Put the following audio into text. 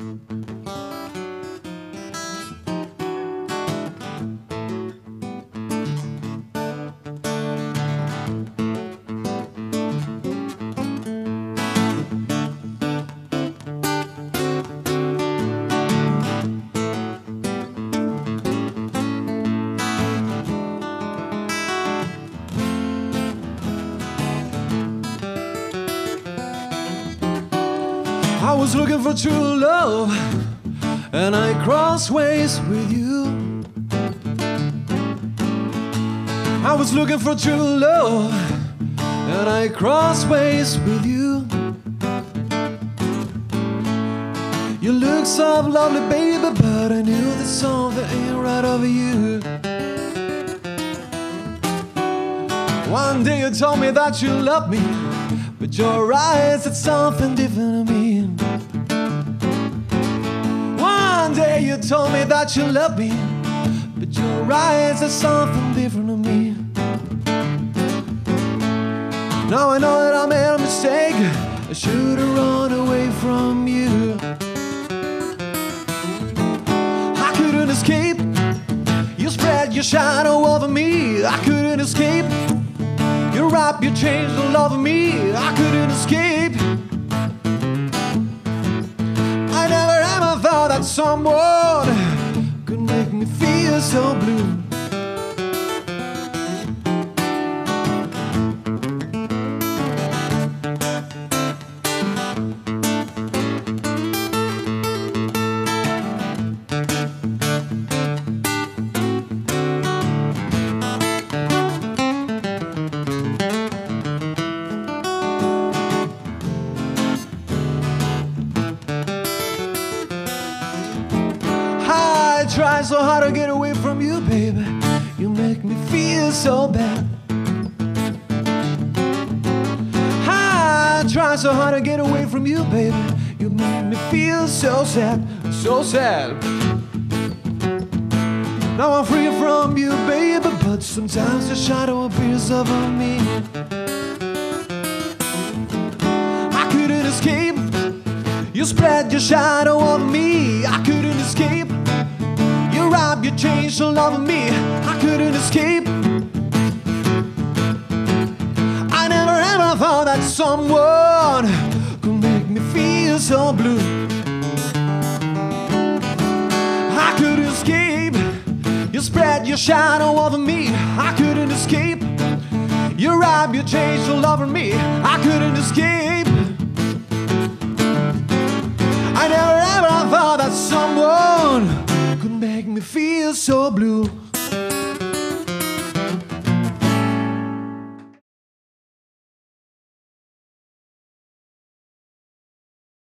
Mm-hmm. I was looking for true love, and I crossed ways with you. I was looking for true love, and I crossed ways with you. You look so lovely, baby, but I knew that something ain't right over you. One day you told me that you loved me, but your eyes said something different to me. One day you told me that you love me, but your eyes said something different to me. Now I know that I made a mistake. I should have run away from you. I couldn't escape. You spread your shadow over me. I couldn't escape. You wrap your chains all over me. I couldn't escape. I never ever thought that someone could make me feel so blue. So hard to get away from you, baby. You make me feel so bad. I try so hard to get away from you, baby. You make me feel so sad, so sad. Now I'm free from you, baby, but sometimes the shadow appears over me. I couldn't escape. You spread your shadow on me. Someone could make me feel so blue. I couldn't escape. You spread your shadow over me. I couldn't escape. Your chains all over me. I couldn't escape. I never ever thought that someone could make me feel so blue.